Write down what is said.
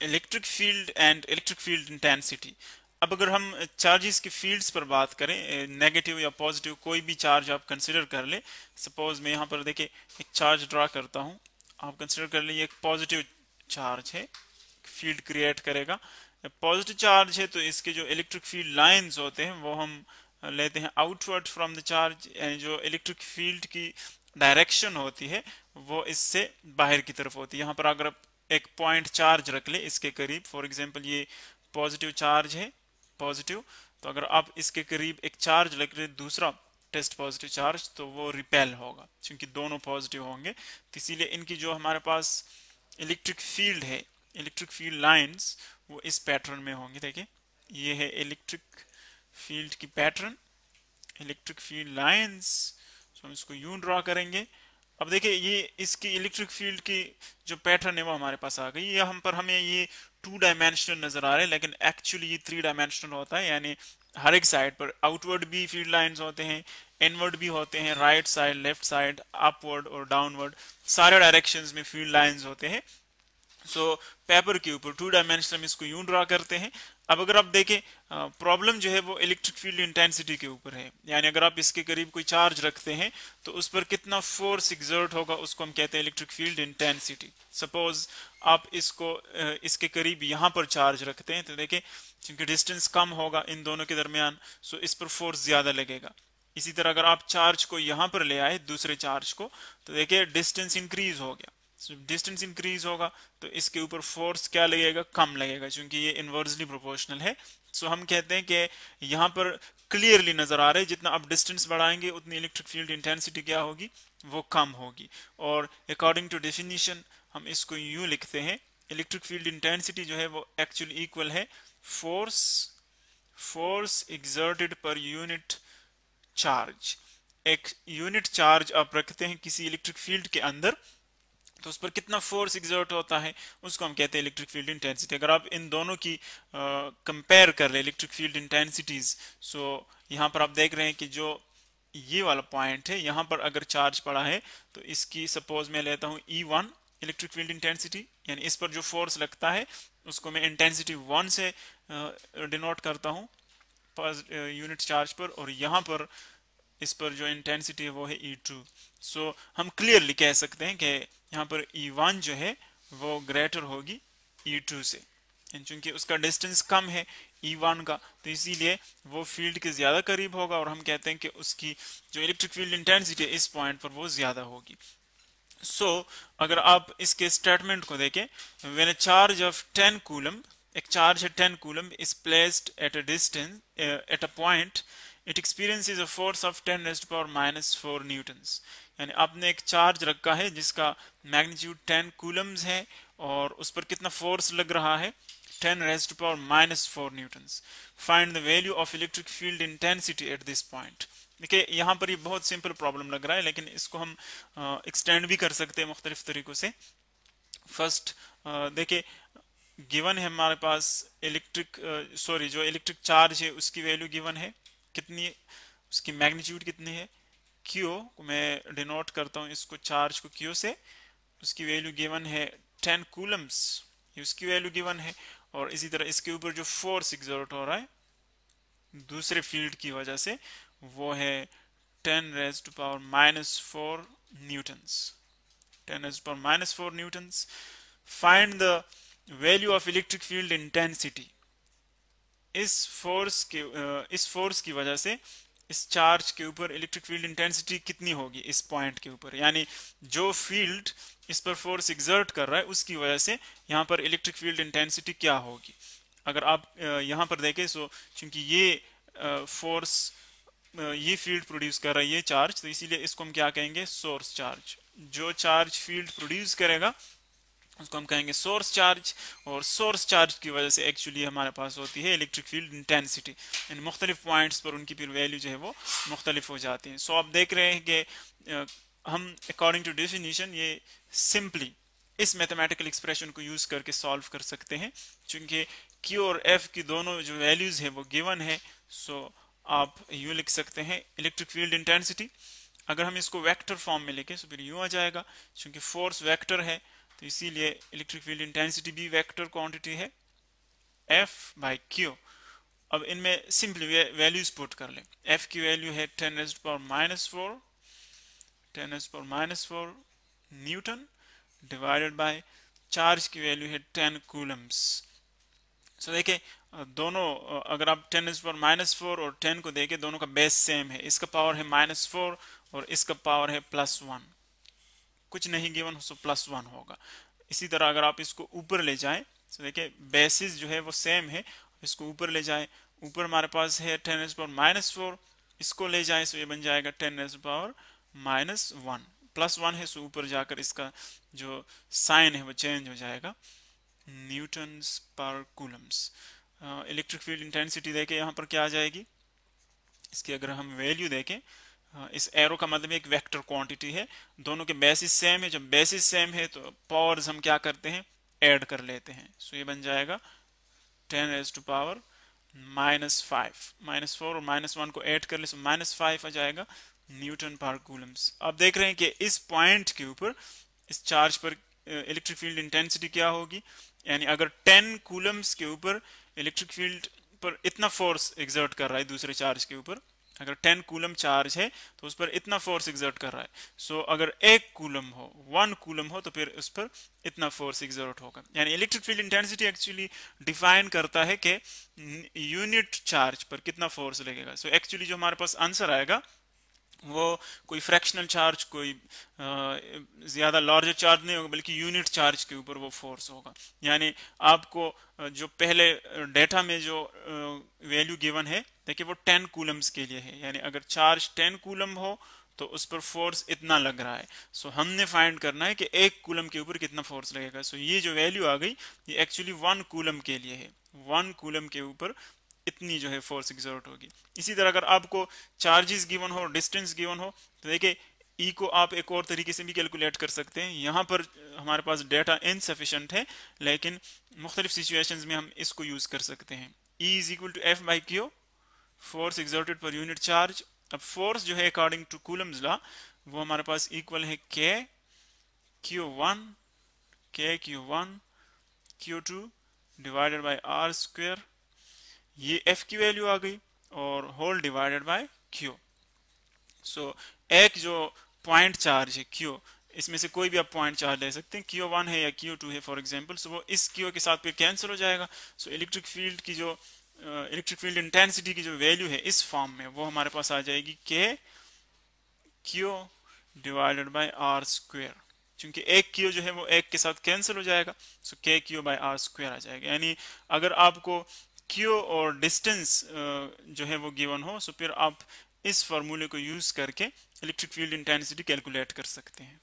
Electric field and electric field intensity अब अगर हम चार्जेस की फील्ड्स पर बात करें नेगेटिव या पॉजिटिव कोई भी चार्ज आप कंसिडर कर ले। सपोज़ मैं यहाँ पर देखे, एक चार्ज ड्रा करता हूँ। आप कंसिडर कर ले एक पॉजिटिव चार्ज है फ़ील्ड क्रिएट करेगा। पॉजिटिव चार्ज है तो इसके जो इलेक्ट्रिक फ़ील्ड लाइंस होते हैं, वो हम लेते हैं आउटवर्ड फ्रॉम द चार्ज जो इलेक्ट्रिक फ़ील्ड की डायरेक्शन होती है, वो इससे बाहर की तरफ़ होती है। यहाँ पर अगर एक पॉइंट चार्ज रख ले इसके करीब। फॉर एग्ज़ाम्पल ये पॉजिटिव चार्ज है पॉजिटिव तो अगर आप इसके करीब एक चार्ज लग रहे दूसरा टेस्ट पॉजिटिव चार्ज तो वो रिपेल होगा, क्योंकि दोनों पॉजिटिव होंगे। तो इसीलिए इनकी जो हमारे पास इलेक्ट्रिक फ़ील्ड है इलेक्ट्रिक फ़ील्ड लाइंस वो इस पैटर्न में होंगे। देखिए, ये है इलेक्ट्रिक फ़ील्ड की पैटर्न इलेक्ट्रिक फ़ील्ड लाइंस तो हम इसको यूँ ड्रॉ करेंगे। अब देखिए, ये इसकी इलेक्ट्रिक फ़ील्ड की जो पैटर्न है वो हमारे पास आ गई। ये हम पर हमें ये टू डायमेंशनल नज़र आ रहे हैं, लेकिन एक्चुअली ये थ्री डायमेंशनल होता है, यानी हर एक साइड पर आउटवर्ड भी फ़ील्ड लाइंस होते हैं इनवर्ड भी होते हैं right side left side upward और डाउनवर्ड सारे डायरेक्शंस में फ़ील्ड लाइंस होते हैं। सो पेपर के ऊपर टू डायमेंशन में इसको यूँ ड्रा करते हैं। अब अगर आप देखें प्रॉब्लम जो है वो इलेक्ट्रिक फ़ील्ड इंटेंसिटी के ऊपर है। यानी अगर आप इसके करीब कोई चार्ज रखते हैं तो उस पर कितना फोर्स एग्जर्ट होगा, उसको हम कहते हैं इलेक्ट्रिक फ़ील्ड इंटेंसिटी सपोज़ आप इसको इसके करीब यहाँ पर चार्ज रखते हैं तो देखें, क्योंकि डिस्टेंस कम होगा इन दोनों के दरमियान सो इस पर फोर्स ज़्यादा लगेगा। इसी तरह अगर आप चार्ज को यहाँ पर ले आए, दूसरे चार्ज को तो देखिए डिस्टेंस इंक्रीज हो गया। डिस्टेंस इंक्रीज होगा तो इसके ऊपर फोर्स क्या लगेगा? कम लगेगा, क्योंकि ये इनवर्सली प्रोपोर्शनल है। सो so, हम कहते हैं कि यहाँ पर क्लियरली नज़र आ रहा जितना आप डिस्टेंस बढ़ाएँगे, उतनी इलेक्ट्रिक फ़ील्ड इंटेंसिटी क्या होगी? वो कम होगी। और अकॉर्डिंग टू डेफिनेशन हम इसको यूँ लिखते हैं इलेक्ट्रिक फ़ील्ड इंटेंसिटी जो है, वो एक्चुअली इक्वल है। Force force exerted per unit charge एक यूनिट चार्ज आप रखते हैं किसी इलेक्ट्रिक फ़ील्ड के अंदर तो उस पर कितना फोर्स एग्जर्ट होता है, उसको हम कहते हैं इलेक्ट्रिक फ़ील्ड इंटेंसिटी अगर आप इन दोनों की कंपेयर कर रहे इलेक्ट्रिक फ़ील्ड इंटेंसिटीज सो यहाँ पर आप देख रहे हैं कि जो ये वाला पॉइंट है, यहाँ पर अगर चार्ज पड़ा है तो इसकी सपोज़ मैं लेता हूँ E one electric field intensity यानी इस पर जो फोर्स लगता है, उसको मैं इंटेंसिटी वन से डिनोट करता हूँ यूनिट चार्ज पर, और यहाँ पर इस पर जो इंटेंसिटी है वो है ई टू सो हम क्लियरली कह सकते हैं कि यहाँ पर ई e वन जो है वो ग्रेटर होगी ई e टू से। क्योंकि उसका डिस्टेंस कम है ई e वन का तो इसीलिए वो फ़ील्ड के ज़्यादा करीब होगा और हम कहते हैं कि उसकी जो इलेक्ट्रिक फ़ील्ड इंटेंसिटी है इस पॉइंट पर वो ज़्यादा होगी। सो so, अगर आप इसके स्टेटमेंट को देखें when a charge of ten coulomb एक चार्ज है ten coulomb is placed at a distance at a point it experience is a force of ten raised power minus four newtons यानी आपने एक चार्ज रखा है जिसका मैग्नीट्यूड 10 कूलम्स है और उस पर कितना फोर्स लग रहा है? 10 raised power minus four newtons find the value of electric field intensity at this point देखिए, यहाँ पर ये बहुत सिंपल प्रॉब्लम लग रहा है, लेकिन इसको हम एक्सटेंड भी कर सकते हैं मुख्तलिफ़ तरीकों से. फ़र्स्ट देखिए गिवन है हमारे पास इलेक्ट्रिक सॉरी जो इलेक्ट्रिक चार्ज है, उसकी वैल्यू गिवन है. कितनी, उसकी मैग्नीट्यूड कितनी है? क्यू को मैं डिनोट करता हूँ इसको चार्ज को क्यू से। उसकी वैल्यू गिवन है टेन कूलम्स उसकी वैल्यू गिवन है और इसी तरह इसके ऊपर जो फोर्स एग्जर्ट हो रहा है, दूसरे फ़ील्ड की वजह से वो है ten raise to power minus four newtons ten raise power minus four newtons find the value of electric field intensity इस फोर्स के इस फोर्स की वजह से इस चार्ज के ऊपर इलेक्ट्रिक फ़ील्ड इंटेंसिटी कितनी होगी इस पॉइंट के ऊपर। यानी जो फ़ील्ड इस पर फोर्स एग्जर्ट कर रहा है, उसकी वजह से यहाँ पर इलेक्ट्रिक फ़ील्ड इंटेंसिटी क्या होगी। अगर आप यहाँ पर देखें, सो चूँकि ये फोर्स ये फ़ील्ड प्रोड्यूस कर रहा है, ये चार्ज तो इसीलिए इसको हम क्या कहेंगे? Source charge. जो चार्ज फ़ील्ड प्रोड्यूस करेगा उसको हम कहेंगे सोर्स चार्ज और सोर्स चार्ज की वजह से एक्चुअली हमारे पास होती है इलेक्ट्रिक फ़ील्ड इंटेंसिटी इन मुख्तलिफ़ पॉइंट्स पर उनकी फिर वैल्यू जो है वो मुख्तलिफ़ हो जाती है. सो so, आप देख रहे हैं कि हम अकॉर्डिंग टू डेफिनेशन ये सिंपली इस मैथमेटिकल एक्सप्रेशन को यूज़ करके सॉल्व कर सकते हैं. क्योंकि क्यू और एफ़ की दोनों जो वैल्यूज़ है वो गिवन है सो so, आप यू लिख सकते हैं इलेक्ट्रिक फ़ील्ड इंटेंसिटी अगर हम इसको वेक्टर फॉर्म में लिखें तो फिर यू आ जाएगा. क्योंकि फोर्स वेक्टर है तो इसीलिए इलेक्ट्रिक फ़ील्ड इंटेंसिटी भी वेक्टर क्वांटिटी है एफ़ बाई क्यू अब इनमें सिंपली वैल्यूज़ पुट कर ले। एफ़ की वैल्यू है ten raise power minus four ten raise power minus four newton divided by charge की वैल्यू है टेन कूलम्स सो देखिए, दोनों, अगर आप ten raise power minus four और टेन को देखें, दोनों का बेस सेम है। इसका पावर है माइनस फोर और इसका पावर है प्लस वन कुछ नहीं गिवन हो तो प्लस वन होगा। इसी तरह अगर आप इसको ऊपर ले जाएँ तो देखिए बेसिस जो है वो सेम है। इसको ऊपर ले जाएँ, ऊपर हमारे पास है ten raise power minus four इसको ले जाएँ तो ये बन जाएगा ten raise power minus one plus one है सो ऊपर जाकर इसका जो साइन है वो चेंज हो जाएगा। Newton per coulombs electric field intensity देखें यहाँ पर क्या आ जाएगी? इसकी अगर हम वैल्यू देखें इस एरो का मतलब एक वेक्टर क्वांटिटी है। दोनों के बेसिस सेम है, जब बेसिस सेम है तो पावर्स हम क्या करते हैं? ऐड कर लेते हैं। सो ये बन जाएगा ten raise to power minus five minus four और माइनस वन को ऐड कर ले माइनस फाइव आ जाएगा न्यूटन पर कूलम्स आप देख रहे हैं कि इस पॉइंट के ऊपर, इस चार्ज पर इलेक्ट्रिक फ़ील्ड इंटेंसिटी क्या होगी? यानी अगर 10 कूलम्स के ऊपर इलेक्ट्रिक फ़ील्ड पर इतना फोर्स एग्जर्ट कर रहा है दूसरे चार्ज के ऊपर अगर 10 कूलम चार्ज है तो उस पर इतना फोर्स एग्जर्ट कर रहा है। सो so, अगर एक कूलम हो वन कूलम हो तो फिर उस पर इतना फोर्स एग्जर्ट होगा। यानी electric field intensity actually define करता है कि यूनिट चार्ज पर कितना फोर्स लगेगा। सो so, एक्चुअली जो हमारे पास आंसर आएगा वो कोई फ्रैक्शनल चार्ज कोई ज़्यादा लार्जर चार्ज नहीं होगा बल्कि यूनिट चार्ज के ऊपर वो फोर्स होगा। यानी आपको जो पहले डेटा में जो वैल्यू गिवन है देखिए वो टेन कूलम्स के लिए है। यानी अगर चार्ज टेन कूलम हो तो उस पर फोर्स इतना लग रहा है। सो so, हमने फाइंड करना है कि एक कूलम के ऊपर कितना फोर्स लगेगा। सो so, ये जो वैल्यू आ गई ये एक्चुअली वन कूलम के लिए है। वन कूलम के ऊपर इतनी जो है फोर्स एग्जर्ट होगी। इसी तरह अगर आपको चार्जेस गिवन हो डिस्टेंस गिवन हो तो देखिए ई e को आप एक और तरीके से भी कैलकुलेट कर सकते हैं। यहाँ पर हमारे पास डेटा इनसफिशेंट है लेकिन मुख्तलिफ़ सिचुएशंस में हम इसको यूज़ कर सकते हैं। E is equal to F by Q force exerted per unit charge अब फोर्स जो है अकॉर्डिंग टू कूलम्स लॉ वो हमारे पास इक्वल है K Q one K Q one Q two divided by R square ये एफ़ की value आ गई और whole divided by Q so एक जो पॉइंट चार्ज है क्यू इसमें से कोई भी आप पॉइंट चार्ज ले सकते हैं। क्यू वन है या क्यू टू है फॉर एग्ज़ाम्पल सो वो इस क्यू के साथ फिर कैंसिल हो जाएगा। सो इलेक्ट्रिक फ़ील्ड की जो इलेक्ट्रिक फ़ील्ड इंटेंसिटी की जो वैल्यू है इस फॉर्म में, वो हमारे पास आ जाएगी K Q divided by R square क्योंकि एक क्यू जो है वो एक के साथ कैंसिल हो जाएगा so K Q by R square आ जाएगा. यानी अगर आपको क्यू और डिस्टेंस जो है वो गिवन हो सो फिर आप इस फॉर्मूले को यूज़ करके इलेक्ट्रिक फ़ील्ड इंटेंसिटी कैलकुलेट कर सकते हैं।